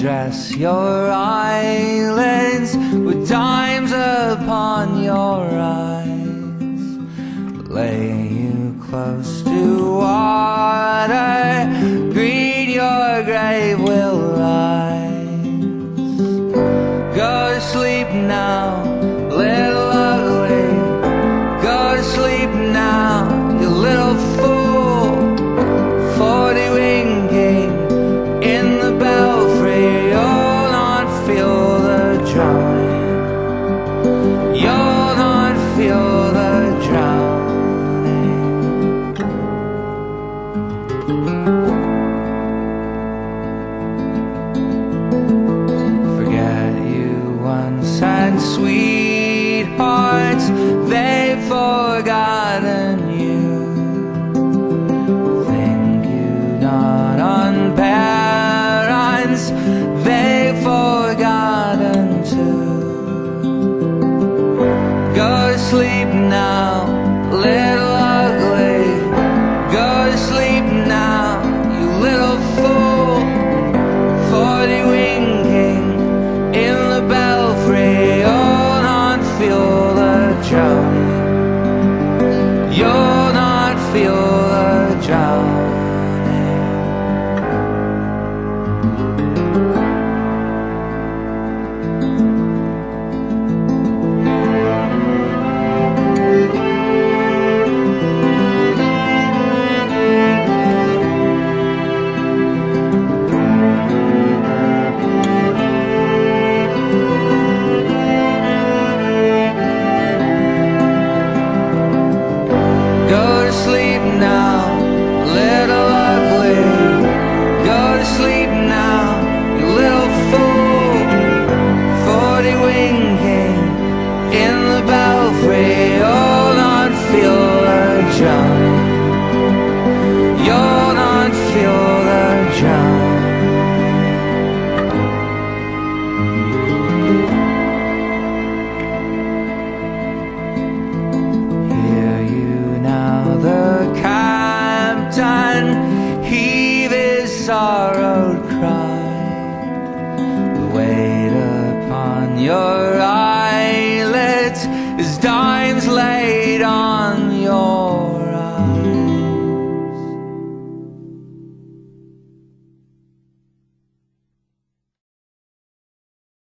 dress your eyelids with dimes upon your eyes, lay you close to us. You'll not feel the drowning. Forget you once and sweet.